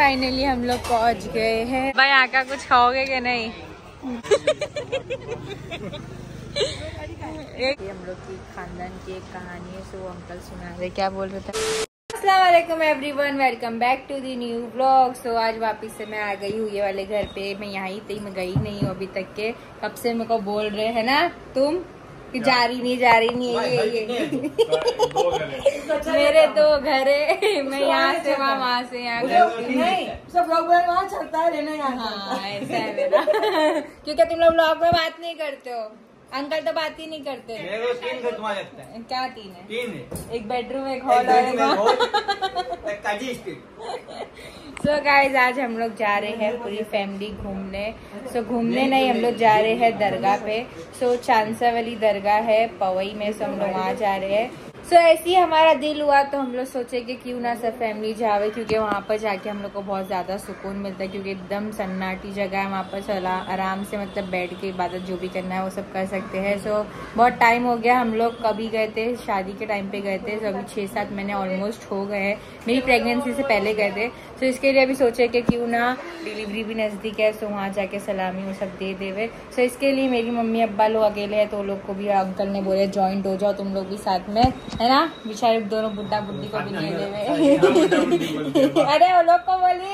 Finally हम लोग पहुँच गए हैं। भाई यहाँ का कुछ खाओगे कि नहीं? एक हम लोग की खानदान की एक कहानी है सो अंकल सुना रहे क्या बोल रहे थे? Aslam everyone welcome back to the new blog so आज वापस से मैं आ गई हूँ ये वाले घर पे। मैं यहाँ ही थी मैं गई नहीं हूँ अभी तक के। कब से मेरे को बोल रहे है ना तुम? कि जा रही नहीं जा रही नहीं ये ये। मेरे दो घर है। मैं यहाँ से वहाँ वहाँ से यहाँ करती हूँ सब लोग वहाँ चलता है रहने हाँ ऐसा है मेरा। क्योंकि तुम लोग ब्लॉग में बात नहीं करते हो। अंकल तो बात ही नहीं करते। मेरे तीन घर तुम्हारे लगता है। क्या तीन है? तीन है। एक बेडरूम एक हॉल एक और एक सो गाइज़ आज हम लोग जा रहे हैं पूरी फैमिली घूमने। सो so, घूमने नहीं हम लोग जा रहे हैं दरगाह पे। सो so, चांसा वाली दरगाह है पवई में सो हम लोग वहाँ जा रहे हैं। सो so, ऐसे ही हमारा दिल हुआ तो हम लोग सोचे कि क्यों ना सब फैमिली जावे क्योंकि वहाँ पर जाके हम लोग को बहुत ज़्यादा सुकून मिलता है क्योंकि एकदम सन्नाटी जगह है वहाँ पर चला आराम से मतलब बैठ के इबादत जो भी करना है वो सब कर सकते हैं। सो so, बहुत टाइम हो गया हम लोग कभी गए थे शादी के टाइम पे गए थे so, अभी छः सात महीने ऑलमोस्ट हो गए मेरी प्रेगनेंसी से पहले गए थे। तो इसके लिए अभी सोचे कि क्यों ना डिलीवरी भी नज़दीक है सो वहाँ जाके सलामी वो सब दे देवे। सो इसके लिए मेरी मम्मी अब्बा लोग अकेले हैं तो वो लोग को भी अंकल ने बोले ज्वाइंट हो जाओ तुम लोग भी साथ में। है ना? बेचारे दोनों बुढ़ा बुढ़ी को भी ले देवे। अरे वो लोग को बोली।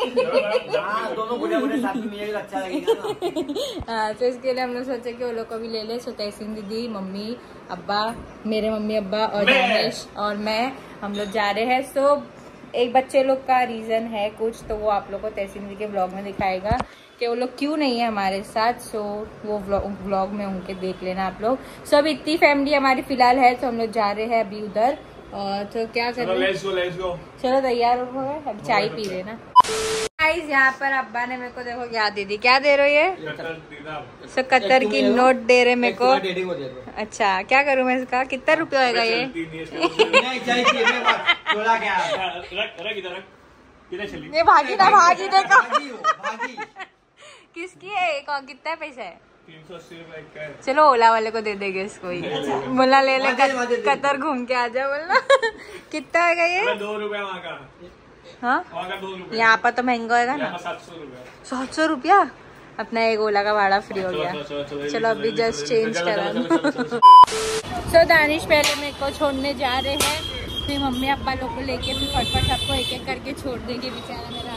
हाँ मिलेगा अच्छा हाँ तो इसके लिए हम लोग सोचे कि वो लोग को भी ले ले। सो तहसीन दीदी मम्मी अब्बा मेरे मम्मी अब्बा और दानिश और मैं हम लोग जा रहे हैं। सो एक बच्चे लोग का रीजन है कुछ तो वो आप लोग को तहसीन जी के ब्लॉग में दिखाएगा कि वो लोग क्यों नहीं है हमारे साथ। सो वो ब्लॉग में उनके देख लेना आप लोग। सो अब इतनी फैमिली हमारी फ़िलहाल है तो हम लोग जा रहे हैं अभी उधर। और तो क्या कर रहे हैं? चलो तैयार हो गए। अब चाय पी रहे ना। गाइस यहाँ पर अब्बा ने मेरे को देखो क्या दे दी क्या दे रहे हो ये? सो कतर की नोट दे रहे मेरे को। अच्छा क्या करूँ मैं इसका? कितना रुपया होएगा ये? क्या ये भागी ना भागी देखो। हो किसकी है कौन कितना पैसा है? चलो ओला वाले को दे देंगे इसको ही। बोला ले ले। कतर घूम के आ जा बोलना। कितना होगा ये? दो रुपया वहाँ का। हाँ? यहाँ पर तो महँगा होगा ना। सात सौ रुपया? अपना एक ओला का भाड़ा फ्री हो गया। चलो अभी जस्ट चेंज करा। सो दानिश पहले मेरे को छोड़ने जा रहे हैं। फिर मम्मी पापा लोग को लेके फिर फटफट सबको एक एक करके छोड़ देंगे बेचारा मेरा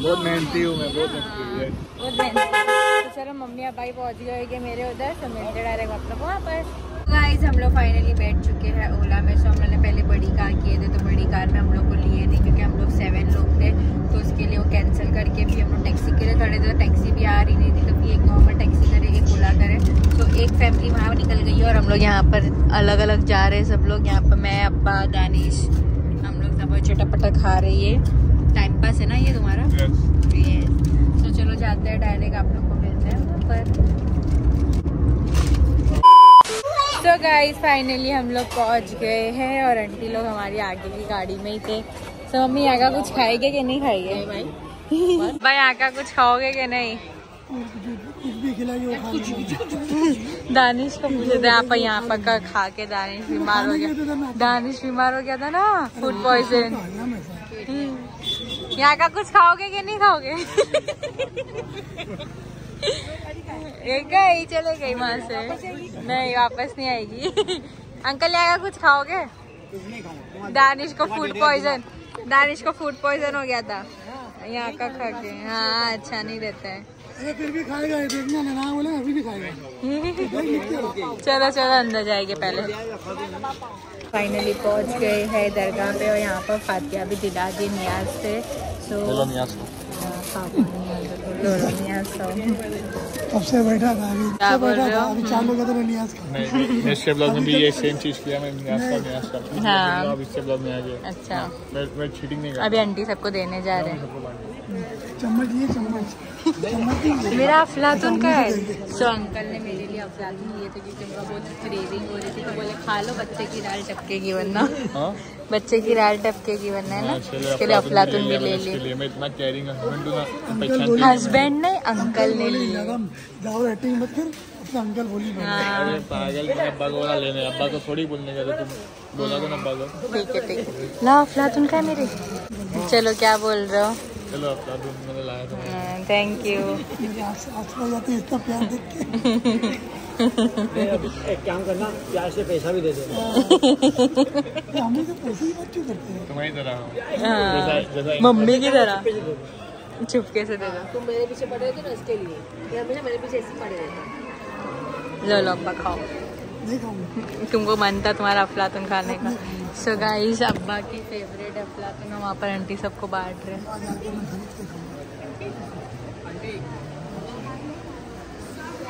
बहुत मेहनती हूँ मैं बहुत हाँ, बहुत मेहनती तो चलो मम्मी पापा ही पहुँच गए मेरे उधर। तो मिलते डायरेक्ट आप लोग वहाँ पर गाइस हम लोग फाइनली बैठ चुके हैं ओला में। सो हम लोग ने पहले बड़ी कार किए थे तो बड़ी कार में हम लोग को लिए नहीं क्योंकि हम लोग सेवन लोग थे। तो उसके लिए वो कैंसिल करके फिर हम लोग टैक्सी के लिए खड़े थे। तो टैक्सी भी आ रही नहीं थी तो फिर एक नॉर्मल टैक्सी करे एक ओला करे। तो एक फैमिली वहाँ निकल गई और हम लोग यहाँ पर अलग अलग जा रहे हैं सब लोग। यहाँ पर मैं अब्बा दानिश हम लोग सब चटपटा खा रही है। टाइम पास है ना ये तुम्हारा? तो चलो जाते हैं डायरेक्ट आप लोग को मिलते हैं पर। तो गाइस फाइनली हम लोग पहुँच गए हैं और आंटी लोग हमारी आगे की गाड़ी में ही थे। तो मम्मी यहाँ का कुछ खाएँगे कि नहीं खाएँगे? भाई। भाई यहाँ का कुछ खाओगे कि नहीं? दानिश को पूछे थे आप यहाँ पर का खा के दानिश बीमार हो गया। दानिश बीमार हो गया था ना फ़ूड पॉइजन यहाँ का कुछ खाओगे कि नहीं खाओगे? एक गई चले गई वहाँ से। नहीं वापस नहीं आएगी। अंकल यहाँ कुछ खाओगे? दानिश को फ़ूड पॉइजन दानिश को फ़ूड पॉइजन हो गया था। यहाँ का खा के। हाँ अच्छा नहीं रहता है। अरे फिर भी खाएगा देखना ना ना बोले अभी भी खाएगा। चलो चलो अंदर जाएँगे पहले। फाइनली पहुँच गए हैं दरगाह पे और यहाँ पर फातिया भी दिला दी नियाज से। सो नियाज कब से बैठा था अभी क्या बोल रहे हो? अभी चालू का था नियाज का नहीं इसके ब्लॉग में भी ये सेम चीज़ किया मैं नियाज का नियाज का हाँ। अब इसके ब्लॉग में आ गया। अच्छा। मैं मैं चीटिंग नहीं अभी आंटी सबको देने जा रहे हैं। चम्मच ये चम्मच। मेरा अफलातून का है। सो अंकल ने मेरे अफलातून लिए थे क्योंकि उनका बहुत क्रेविंग हो रही थी तो बोले खा लो बच्चे की दाल टपकेगी वरना। हाँ? बच्चे की दाल टपकेगी वरना है ना? चलो इसके लिए अफलातून भी ले ली मैं इतना कैरिंग हस्बैंड हूँ ना पहचान हस्बैंड ने अंकल ने बोली ली लगम जाओ एक्टिंग मत कर अपना अंकल बोली हाँ। अरे पागल अब्बा को बोला लेने अब्बा को थोड़ी बोलने का तुम। बोला तो ना अब्बा को। ठीक है ठीक है। ला अफलातून का मेरे? चलो क्या बोल रहे हो? चलो अफलातून मैंने लाया था। थैंक यू हैं, इतना प्यार देख के एक काम करना प्यार से पैसा भी दे दो। हमें तो पैसे ही। बच्चों करते हैं। तुम्हारी तरह हूँ। मम्मी की तरह। चुपके से दे दो। तुम मेरे पीछे पड़े रहते ना इसके लिए। मेरे पीछे ऐसे पड़े रहते। लो लो अब्बा खाओ तुमको मन था तुम्हारा अफलातून खाने का। सो गाइस अब्बा की फेवरेट अफलातून है वहाँ पर आंटी सबको बांट रहे हैं।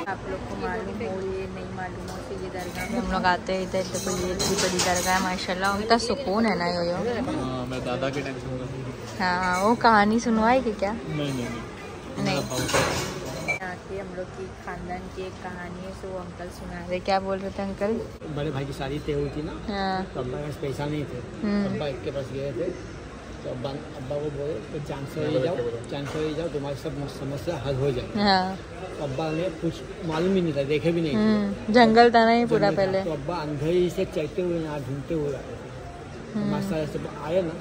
आप लोग को मालूम हो ये नहीं मालूम हो कि ये दरगाह में हम लोग आते हैं इधर देखो ये इतनी बड़ी दरगाह है माशाल्लाह उनका सुकून है ना यो यो हाँ, मैं दादा के टेंशन में हाँ। वो कहानी सुनवाएगी क्या? नहीं नहीं नहीं। की हम लोग की खानदान की एक कहानी है सो वो अंकल सुना रहे क्या बोल रहे थे अंकल? बड़े भाई की शादी तय हुई थी ना हाँ। तो अब्बा के पास पैसा नहीं थे। हम्म। अब्बा एक के पास गए थे तो अब्बा अब्बा को बोले तो चांसर ही जाओ चांसर ही जाओ तुम्हारी सब समस्या हल हो जाए हाँ। तो अब्बा ने कुछ मालूम ही नहीं था देखे भी नहीं थे। हम्म, जंगल था ना ही पूरा पहले। तो अब्बा अंधे ही से चलते हुए यहाँ ढूंढते हुए आते थे। तो मास्टर आए ना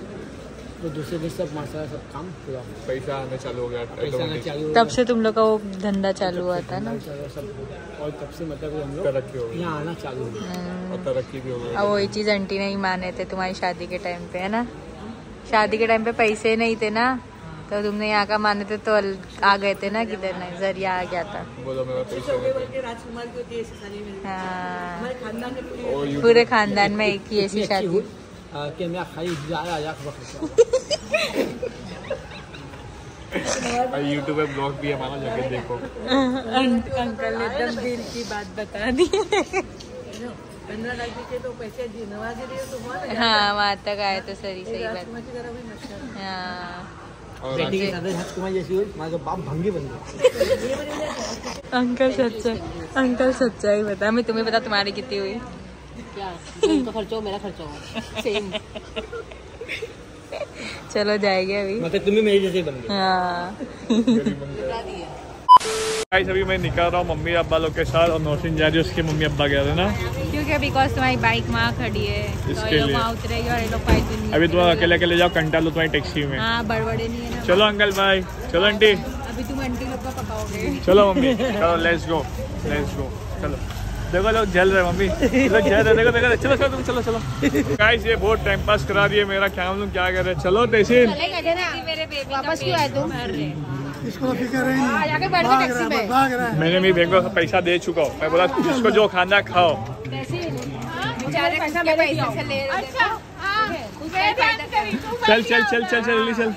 तो दूसरे दिन सब मास्टर सब काम पूरा पैसा आने चालू हो गया पैसा आना चालू हो तब से तुम लोग का वो धंधा चालू हुआ था ना? सब और तब से मतलब हम लोग तरक्की हो गई। यहाँ आना चालू हो गया। हम्म, और तरक्की भी हो गई। अब वही चीज़ आंटी नहीं माने थे तुम्हारी शादी के टाइम पे है ना? शादी के टाइम पे पैसे नहीं थे ना? तो तुमने यहाँ का माने थे तो आ गए थे ना किधर नहीं? ज़रिया आ गया था। बोलो मेरा पैसा नहीं था। हैं पूरे खानदान में एक ही ऐसी शादी। कि मैं खाली जाया आया खबर YouTube पे ब्लॉग भी हमारा जाके देखो। अंकल ने एकदम दिल की बात बता दी। पंद्रह लाख के तो पैसे हो तो हाँ वहाँ तक आए तो सही सही बात हाँ। अंकल सच्चा अंकल सच्चाई बता मैं तुम्हें बता तुम्हारी कितनी हुई। क्या? उनका खर्चा हो मेरा खर्चा हो। सेम चलो जाएगी अभी। मतलब तुम्हें मेरी जैसे बन गई हाँ। गाइस अभी मैं निकल रहा हूँ मम्मी अब्बा लोग के साथ और नौसिन जा रही है उसके मम्मी अब्बा गए थे ना? क्योंकि बिकॉज़ तुम्हारी बाइक वहाँ खड़ी है तो इसके ये लोग लिए। उतरेगी और ये लोग पाइप अभी तुम अकेले अकेले जाओ कंटा लो तुम्हारी टैक्सी में। हाँ बड़बड़े नहीं है ना। चलो अंकल भाई चलो आंटी। अभी तुम आंटी लोग का पकाओगे। चलो मम्मी। चलो लेट्स गो लेट्स गो चलो। देखो लोग जल रहे मम्मी। लोग जल रहे देखो देखो चलो चलो तुम चलो चलो। गाइस ये बहुत टाइम पास करा दिए मेरा क्या मालूम क्या कर रहे हैं। चलो तहसील मेरे बेबी वापस क्यों आए तुम? इसको फ़िक्र है ही नहीं है है। मैंने भी बैंक को पैसा दे चुका हूँ। मैं बोला जिसको जो खाना खाओ। बेचारे पैसा मेरे पैसे से ले रहे अच्छा चल चल चल चल चल चल।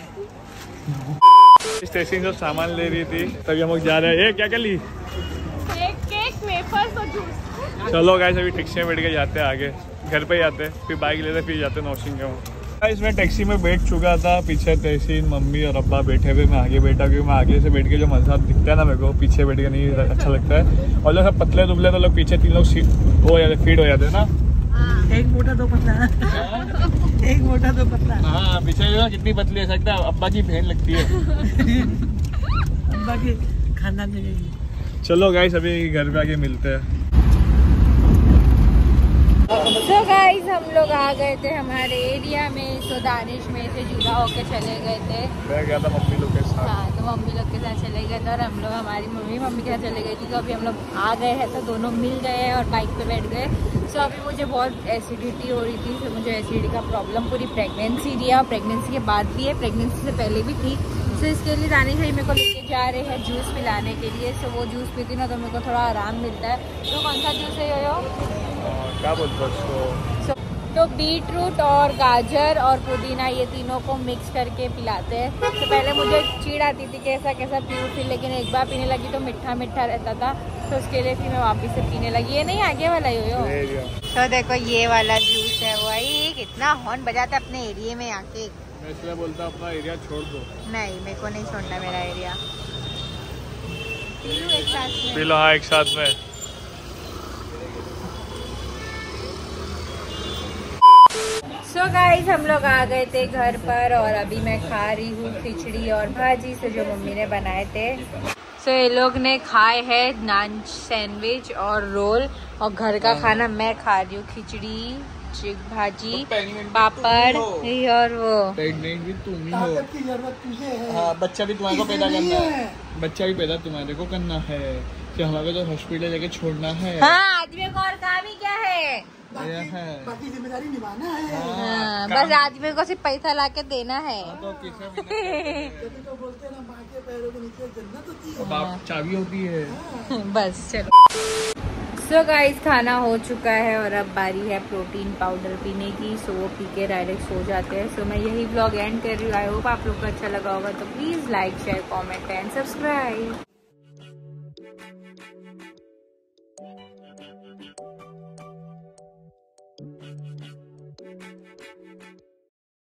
स्टेशन से सामान ले रही थी तभी हम लोग जा रहे हैं। ये क्या कर ली चलो गाइस अभी टैक्सी में बैठ के जाते हैं आगे। घर पे जाते हैं फिर बाइक लेते फिर जाते हैं नौसिंग के गाइस मैं टैक्सी में बैठ चुका था पीछे तहसीन मम्मी और अब्बा बैठे हुए मैं आगे बैठा क्योंकि मैं आगे से बैठ के जो मज़ा दिखता है ना मेरे को पीछे बैठ के नहीं अच्छा लगता है। और लोग सब पतले दुबले तो लोग पीछे तीन लोग सीट हो जाते फ़ीड हो जाते हैं ना। एक मोटा दो पतला। एक मोटा दो पतला। हाँ पीछे जो कितनी पतली है सकता है अब्बा की बहन लगती है। अब्बा के खानदान में गई चलो गाइस अभी घर पे आके मिलते हैं। सो गाइस हम लोग आ गए थे हमारे एरिया में सो दानिश में से जुदा होके चले गए थे। मैं गया था मम्मी लोग के साथ। हाँ तो मम्मी लोग के साथ चले गए थे और हम लोग हमारी मम्मी मम्मी के साथ चले गई थी तो अभी हम लोग आ गए हैं तो दोनों मिल गए हैं और बाइक पे बैठ गए। सो अभी मुझे बहुत एसिडिटी हो रही थी तो मुझे एसिडिटी का प्रॉब्लम पूरी प्रेगनेंसी दिया। और प्रेगनेंसी के बाद भी है प्रेगनेंसी से पहले भी थी। सो इसके लिए दानिश भाई मेरे को लेके जा रहे हैं जूस पिलाने के लिए। सो वो जूस पीती ना तो मेरे को थोड़ा आराम मिलता है। तो कौन सा जूस है यो और क्या बोलते हैं उसको? So, तो बीट रूट और गाजर और पुदीना ये तीनों को मिक्स करके पिलाते हैं। तो पहले मुझे चीड़ आती थी कैसा कैसा पीऊँ फिर लेकिन एक बार पीने लगी तो मिठा मिठा रहता था तो उसके लिए फिर मैं वापस से पीने लगी। ये नहीं आगे वाला यो। यो तो देखो ये वाला जूस है वही कितना हॉर्न बजाता है अपने एरिया में आके। मैं इसलिए बोलता अपना एरिया छोड़ दो। नहीं मेरे को नहीं छोड़ना मेरा एरिया। पी लूँ एक साथ में। सो so गाइस हम लोग आ गए थे घर पर और अभी मैं खा रही हूँ खिचड़ी और भाजी से जो मम्मी ने बनाए थे। सो so, ये लोग ने खाए हैं नान सैंडविच और रोल और घर का खाना मैं खा रही हूँ खिचड़ी चिक भाजी तो पापड़ हो। और वो। प्रेग्नेंट भी तुम ही हो। की ज़रूरत तुझे है। हाँ बच्चा भी तुम्हारे को पैदा करना है। है। बच्चा भी पैदा तुम्हारे को करना है। कि हमारे तो हॉस्पिटल लेके छोड़ना है। हाँ आदमी को और काम ही क्या है? बाकी है। ज़िम्मेदारी निभाना है। हाँ, बस आदमी को सिर्फ़ पैसा ला के देना है। हाँ, तो किसे भी नहीं तभी तो बोलते ना माँ के पैरों के नीचे जन्नत होती है। बाप चाबी होती है। बस चलो। सो गाइस खाना हो चुका है और अब बारी है प्रोटीन पाउडर पीने की। सो वो पी के डायरेक्ट सो जाते हैं। सो so मैं यही ब्लॉग एंड कर रही हूँ। आई होप आप लोग को अच्छा लगा होगा। तो please like share comment and subscribe